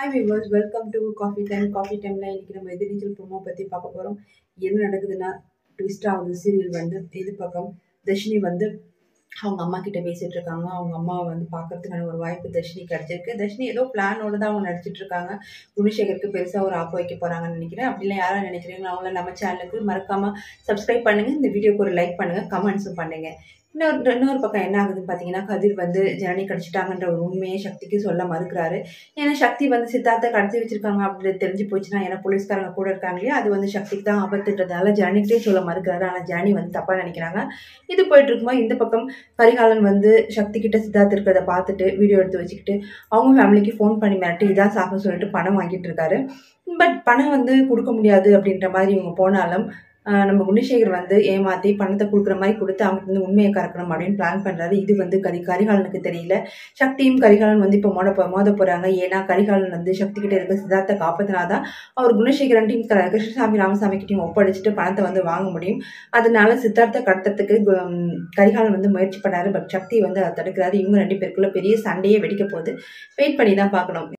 Hi viewers welcome to coffee time coffee டைமில் இன்றைக்கி நம்ம எதிர்நீச்சல் ப்ரோமோ பற்றி பார்க்க போகிறோம் என்ன நடக்குதுன்னா ட்விஸ்ட் ஆகுது சீரியல் வந்து இது பக்கம் தர்ஷினி வந்து அவங்க அம்மா கிட்ட பேசிகிட்டு இருக்காங்க. அவங்க அம்மாவை வந்து பார்க்கறதுக்கான ஒரு வாய்ப்பு தர்ஷினி கிடச்சிருக்கு. தர்ஷினி ஏதோ பிளானோட தான் அவங்க நடிச்சிட்டு இருக்காங்க. குணசேகருக்கு பெருசாக ஒரு ஆப்பு வைக்க போகிறாங்கன்னு நினைக்கிறேன். அப்படிலாம் யாரும் நினைக்கிறீங்களோ அவங்கள நம்ம சேனலுக்கு மறக்காமல் சப்ஸ்கிரைப் பண்ணுங்கள் இந்த வீடியோக்கு ஒரு லைக் பண்ணுங்கள் கமெண்ட்ஸும் பண்ணுங்கள் இன்னொரு இன்னொரு பக்கம் என்ன ஆகுதுன்னு பார்த்தீங்கன்னா கதிர் வந்து ஜனனி கிடச்சிட்டாங்கன்ற ஒரு உண்மையை சக்திக்கு சொல்ல மறுக்கிறாரு. ஏன்னா சக்தி வந்து சித்தார்த்தை கடத்தி வச்சிருக்காங்க அப்படி தெரிஞ்சு போச்சுன்னா ஏன்னா போலீஸ்காரங்க கூட இருக்காங்க இல்லையா? அது வந்து சக்திக்கு தான் ஆபத்துன்றதால ஜனனிக்கிட்டே சொல்ல மறுக்கிறாரு. ஆனால் ஜனனி வந்து தப்பாக நினைக்கிறாங்க. இது போயிட்டு இருக்கும்போது இந்த பக்கம் கரிகாலன் வந்து சக்தி கிட்ட சித்தார்த்து இருக்கிறத பார்த்துட்டு வீடியோ எடுத்து வச்சுக்கிட்டு அவங்க ஃபேமிலிக்கு ஃபோன் பண்ணி மிரட்டி இதான் சாப்பிட சொல்லிட்டு பணம் வாங்கிட்டு இருக்காரு. பட் பணம் வந்து கொடுக்க முடியாது அப்படின்ற மாதிரி இவங்க போனாலும் நம்ம குணசேகர் வந்து ஏமாற்றி பணத்தை கொடுக்குற மாதிரி கொடுத்து அவங்க வந்து உண்மையை கறக்கணும் அப்படின்னு பிளான் பண்ணுறாரு இது வந்து கரி கரிகாலனுக்கு தெரியல. சக்தியும் கரிகாலன் வந்து இப்போ மோத மோத போகிறாங்க ஏன்னா கரிகாலன் வந்து சக்தி கிட்ட இருக்க சித்தார்த்தை காப்பாத்தினாதான் அவர் குணசேகரன் டீம் கிருஷ்ணசாமி ராமசாமி கிட்டையும் ஒப்படைச்சிட்டு பணத்தை வந்து வாங்க முடியும். அதனால சித்தார்த்தை கடத்தத்துக்கு கரிகாலன் வந்து முயற்சி பண்ணாரு. பட் சக்தி வந்து அதை தடுக்கிறாரு. இவங்க ரெண்டு பேருக்குள்ள பெரிய சண்டையே வெடிக்க போகுது. வெயிட் பண்ணி தான் பார்க்கணும்.